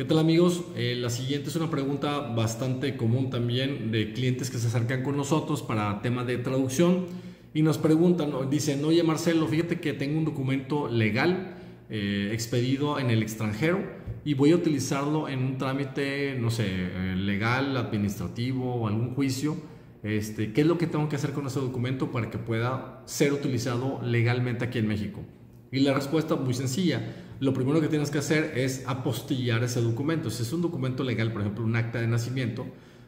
¿Qué tal amigos? Eh, la siguiente es una pregunta bastante común también de clientes que se acercan con nosotros para tema de traducción y nos preguntan, dicen, oye Marcelo, fíjate que tengo un documento legal eh, expedido en el extranjero y voy a utilizarlo en un trámite, no sé, eh, legal, administrativo o algún juicio. Este, ¿Qué es lo que tengo que hacer con ese documento para que pueda ser utilizado legalmente aquí en México? Y la respuesta muy sencilla. Lo primero que tienes que hacer es apostillar ese documento. Si es un documento legal, por ejemplo, un acta de nacimiento,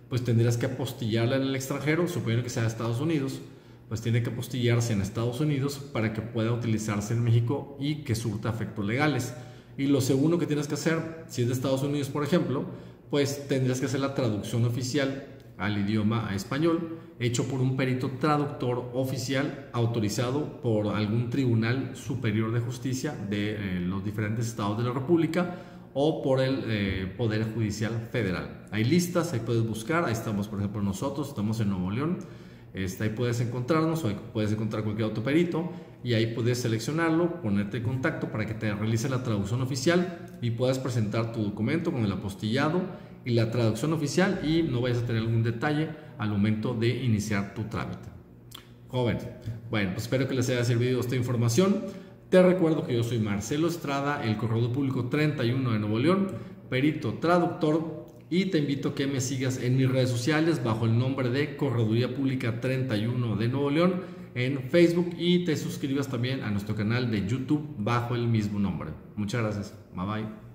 pues tendrías que apostillarla en el extranjero, suponiendo que sea Estados Unidos, pues tiene que apostillarse en Estados Unidos para que pueda utilizarse en México y que surta efectos legales. Y lo segundo que tienes que hacer, si es de Estados Unidos, por ejemplo, pues tendrías que hacer la traducción oficial al idioma español, hecho por un perito traductor oficial autorizado por algún tribunal superior de justicia de eh, los diferentes estados de la República o por el eh, Poder Judicial Federal. Hay listas, ahí puedes buscar, ahí estamos por ejemplo nosotros, estamos en Nuevo León, este, ahí puedes encontrarnos o ahí puedes encontrar cualquier otro perito y ahí puedes seleccionarlo, ponerte en contacto para que te realice la traducción oficial y puedas presentar tu documento con el apostillado y la traducción oficial y no vayas a tener algún detalle al momento de iniciar tu trámite. Joven, bueno, pues espero que les haya servido esta información. Te recuerdo que yo soy Marcelo Estrada, el corredor público 31 de Nuevo León, perito traductor y te invito a que me sigas en mis redes sociales bajo el nombre de Correduría Pública 31 de Nuevo León en Facebook y te suscribas también a nuestro canal de YouTube bajo el mismo nombre. Muchas gracias. Bye bye.